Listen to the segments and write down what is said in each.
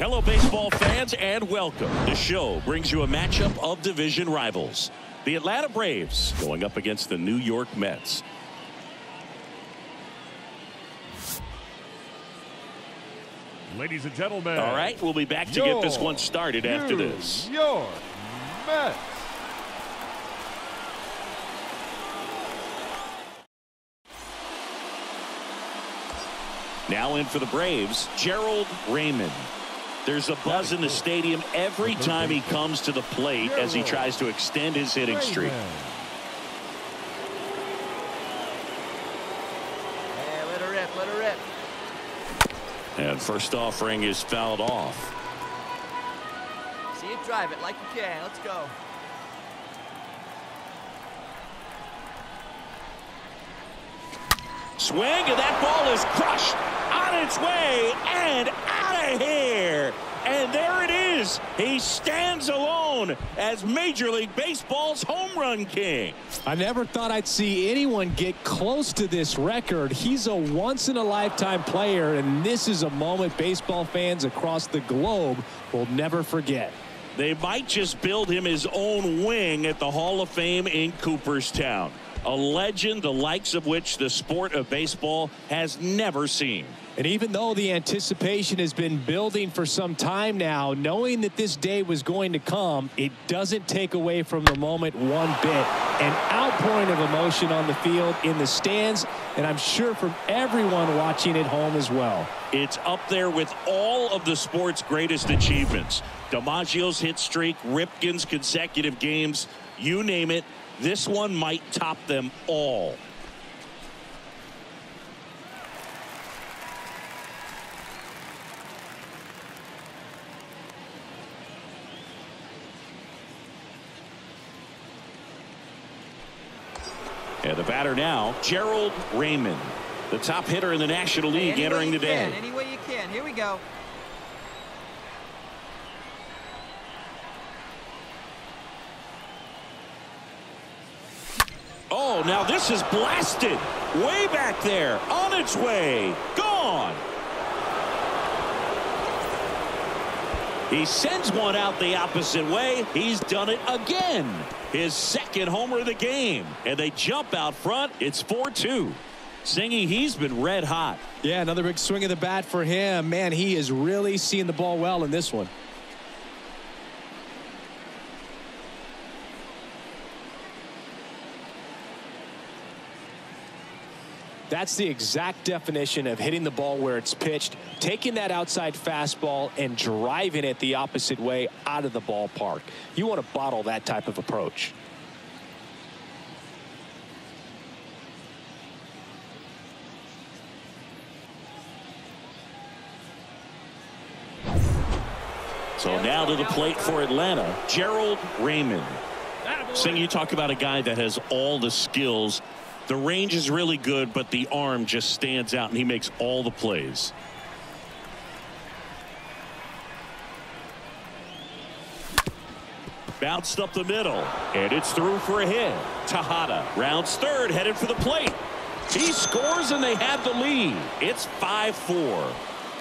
Hello, baseball fans, and welcome. The show brings you a matchup of division rivals. The Atlanta Braves going up against the New York Mets. Ladies and gentlemen. All right, we'll be back to get this one started after this. Your Mets. Now in for the Braves, Gerald Raymond. There's a buzz in the stadium every time he comes to the plate as he tries to extend his hitting streak. Yeah, let her rip, let her rip. And first offering is fouled off. See it drive it like you can. Let's go. Swing, and that ball is crushed on its way and out of here. And there it is. He stands alone as Major League Baseball's home run king. I never thought I'd see anyone get close to this record. He's a once-in-a-lifetime player, and this is a moment baseball fans across the globe will never forget. They might just build him his own wing at the Hall of Fame in Cooperstown. A legend the likes of which the sport of baseball has never seen. And even though the anticipation has been building for some time now, knowing that this day was going to come, it doesn't take away from the moment one bit. An outpouring of emotion on the field, in the stands, and I'm sure from everyone watching at home as well. It's up there with all of the sport's greatest achievements. DiMaggio's hit streak, Ripken's consecutive games, you name it, this one might top them all. And the batter now, Gerald Raymond, the top hitter in the National League Any entering the day. Any way you can. Here we go. Oh, now this is blasted. Way back there. On its way. Gone. He sends one out the opposite way. He's done it again. His second homer of the game. And they jump out front. It's 4-2. Singy, he's been red hot. Yeah, another big swing of the bat for him. Man, he is really seeing the ball well in this one. That's the exact definition of hitting the ball where it's pitched, taking that outside fastball and driving it the opposite way out of the ballpark. You want to bottle that type of approach. So now to the plate for Atlanta, Gerald Raymond. Sing, you talk about a guy that has all the skills. The range is really good, but the arm just stands out, and he makes all the plays. Bounced up the middle, and it's through for a hit. Tejada rounds third, headed for the plate. He scores, and they have the lead. It's 5-4.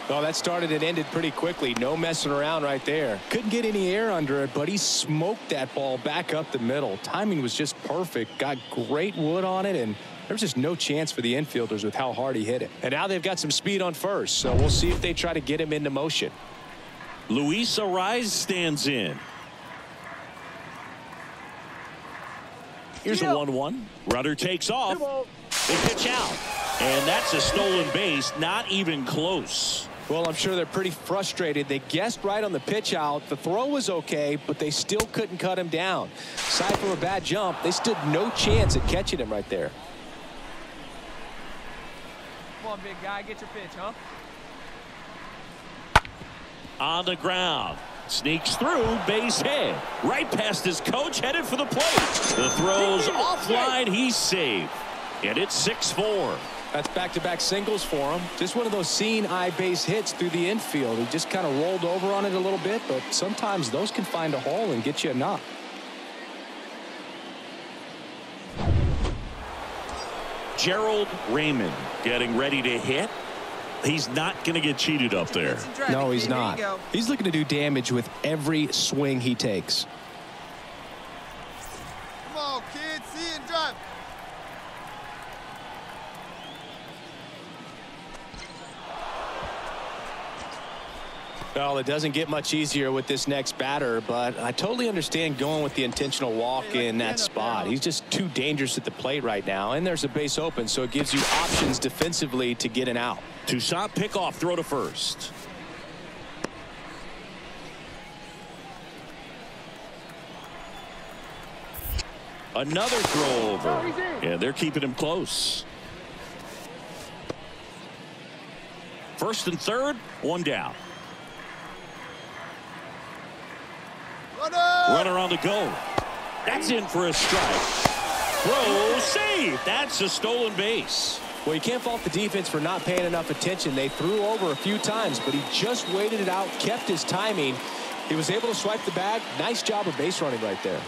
Well, that started and ended pretty quickly. No messing around right there. Couldn't get any air under it, but he smoked that ball back up the middle. Timing was just perfect. Got great wood on it, and there was just no chance for the infielders with how hard he hit it. And now they've got some speed on first, so we'll see if they try to get him into motion. Luis Arraez stands in. Here's a 1-1. Rudder takes off. They pitch out. And that's a stolen base. Not even close. Well, I'm sure they're pretty frustrated. They guessed right on the pitch out. The throw was okay, but they still couldn't cut him down. Aside from a bad jump, they stood no chance at catching him right there. Come on, big guy. Get your pitch, huh? On the ground. Sneaks through, base hit. Right past his coach, headed for the plate. The throw's offline, he's safe. And it's 6-4. That's back-to-back singles for him. Just one of those seeing eye base hits through the infield. He just kind of rolled over on it a little bit, but sometimes those can find a hole and get you a knock. Gerald Raymond getting ready to hit. he's not going to get cheated up there. Pitch and drive No, he's kid. There you not. He's looking to do damage with every swing he takes. Come on, kid. See and drive. Well, it doesn't get much easier with this next batter, but I totally understand going with the intentional walk in that spot. He's just too dangerous at the plate right now, and there's a base open, so it gives you options defensively to get an out. Toussaint pick off throw to first. Another throw over. Yeah, they're keeping him close. First and third, one down. Runner. On the go. That's in for a strike. Throw, save. That's a stolen base. Well, you can't fault the defense for not paying enough attention. They threw over a few times, but he just waited it out, kept his timing. He was able to swipe the bag. Nice job of base running right there.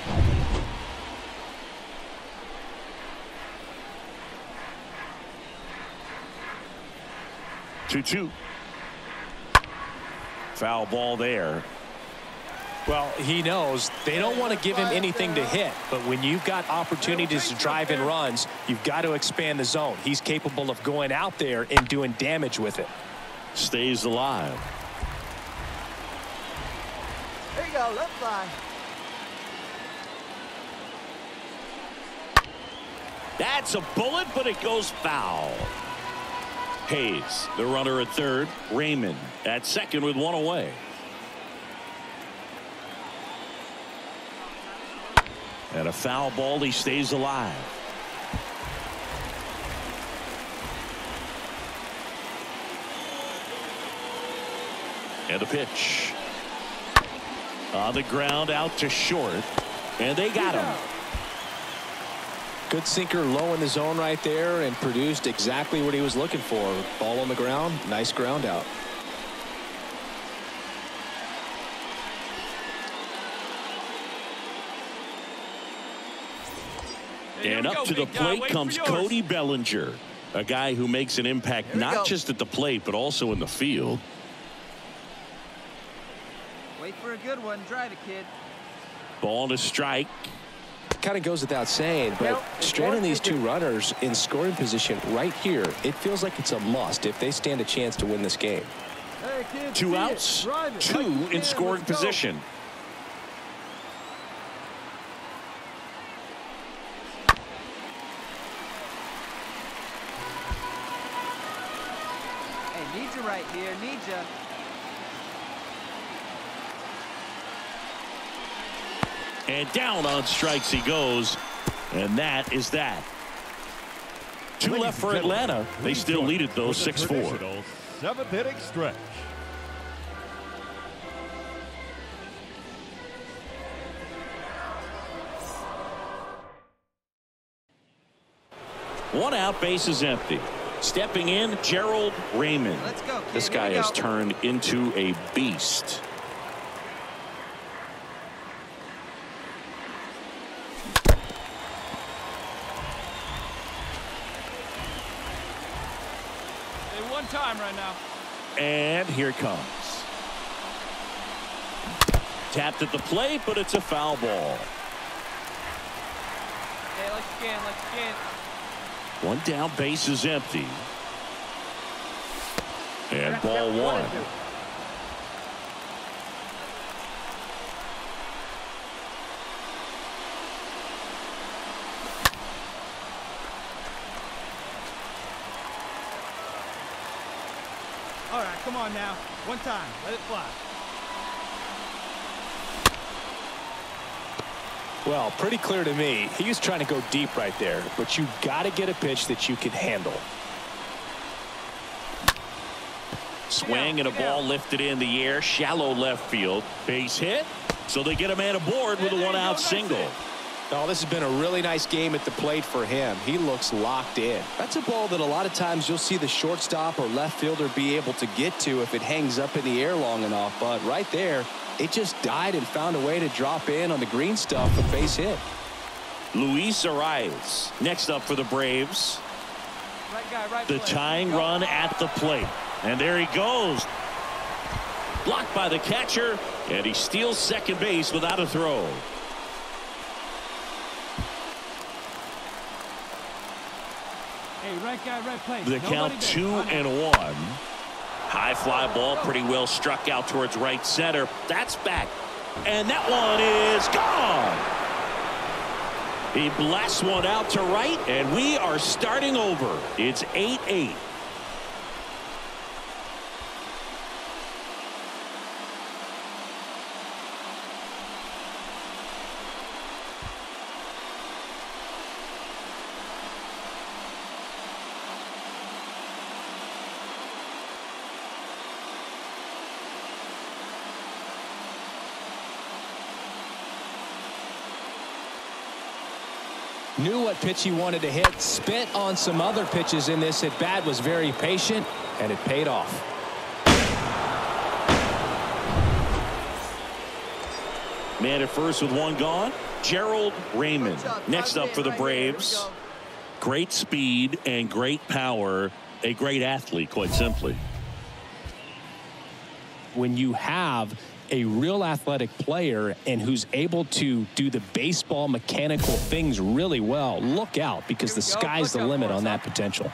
Two-two. Foul ball there. Well, he knows they don't want to give him anything to hit, but when you've got opportunities to drive in runs, you've got to expand the zone. He's capable of going out there and doing damage with it. Stays alive. There you go. left fly. That's a bullet, but it goes foul. Hayes, the runner at third. Raymond at second with one away. And a foul ball, he stays alive. And a pitch. On the ground out to short. And they got him. Good sinker low in the zone right there and produced exactly what he was looking for. Ball on the ground, nice ground out. And up to the plate comes Cody Bellinger, a guy who makes an impact not go. just at the plate, but also in the field. Wait for a good one. Drive it, kid. Ball to strike. Kind of goes without saying, but Nope. stranding these two runners in scoring position right here, it feels like it's a must if they stand a chance to win this game. Hey. Two outs, two in scoring Let's go. position. Hey, need you right here. Need you. And down on strikes he goes. And that is that. Two left for Atlanta. They still lead it though, 6-4. traditional Seventh inning stretch. One out, base is empty. Stepping in, Gerald Raymond. Let's go. This guy has go. turned into a beast. Hey, one time right now. And here it comes. Tapped at the plate, but it's a foul ball. Hey, let you can. Let you can. One down, base is empty. And ball one. All right, come on now. One time. Let it fly. Well, pretty clear to me. He was trying to go deep right there, but you got to get a pitch that you can handle. Swing and a ball lifted in the air, shallow left field. Base hit. So they get a man aboard with a one out single. Oh, this has been a really nice game at the plate for him. He looks locked in. That's a ball that a lot of times you'll see the shortstop or left fielder be able to get to if it hangs up in the air long enough. But right there, it just died and found a way to drop in on the green stuff for base hit. Luis Arraez next up for the Braves. Right guy, right The place. tying run at the plate. And there he goes. Blocked by the catcher, and he steals second base without a throw. Hey, right guy, right place. The Nobody count there. two Run and one. High fly ball pretty well struck out towards right center. That's back. And that one is gone. He blasts one out to right, and we are starting over. It's 8-8. Knew what pitch he wanted to hit. Spent on some other pitches in this at bat. Was very patient, and it paid off. Man at first with one gone. Gerald Raymond next up for the men right here. Here we Braves. Great speed and great power. A great athlete, quite simply. when you have a real athletic player and who's able to do the baseball mechanical things really well, look out because the sky's the limit on that potential.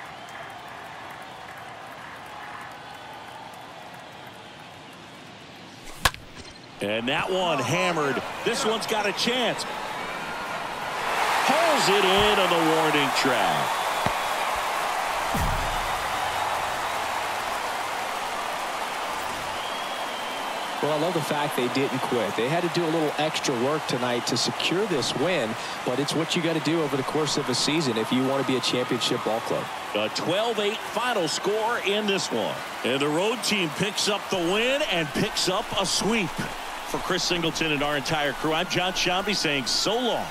And that one hammered. This one's got a chance. Hauls it in on the warning track. Well, I love the fact they didn't quit. They had to do a little extra work tonight to secure this win, but it's what you got to do over the course of a season if you want to be a championship ball club. A 12-8 final score in this one. And the road team picks up the win and picks up a sweep. For Chris Singleton and our entire crew, I'm Jon Sciambi saying so long.